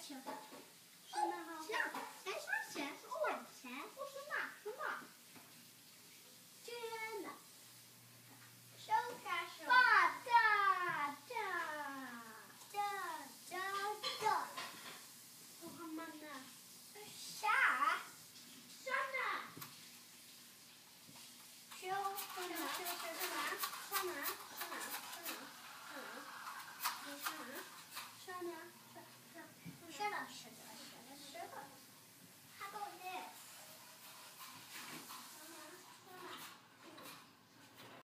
钱，是那哈？钱，咱啥钱？是碗钱，不是那是那。这的，收开手。爸爸爸爸爸爸，我他妈的，啥？啥呢？收收收收收哪？收哪？收哪？收哪？收哪？收哪？收哪？